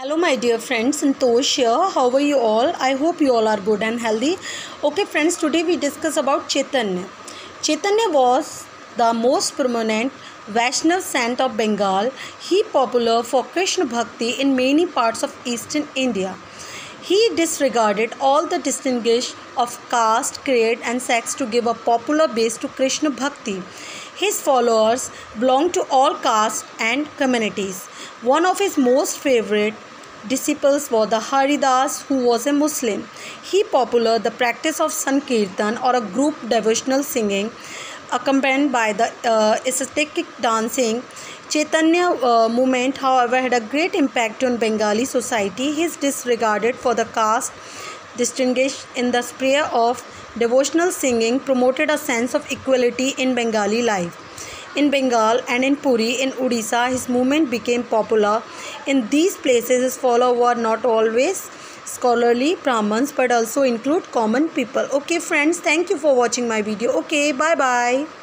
Hello, my dear friends. Santosh here. How are you all? I hope you all are good and healthy. Okay, friends, today we discuss about Chaitanya. Chaitanya was the most prominent Vaishnav saint of Bengal. He popular for Krishna Bhakti in many parts of eastern India. He disregarded all the distinguish of caste, creed, and sex to give a popular base to Krishna Bhakti. His followers belonged to all castes and communities. One of his most favorite disciples was the Haridas, who was a Muslim. He popular the practice of Sankirtan or a group devotional singing accompanied by the uh, dancing. Chaitanya uh, movement, however, had a great impact on Bengali society. He is disregarded for the caste distinguished in the sphere of devotional singing promoted a sense of equality in Bengali life. In Bengal and in Puri in Odisha, his movement became popular. In these places, his followers were not always scholarly Brahmins but also include common people. Okay, friends, thank you for watching my video. Okay, bye bye.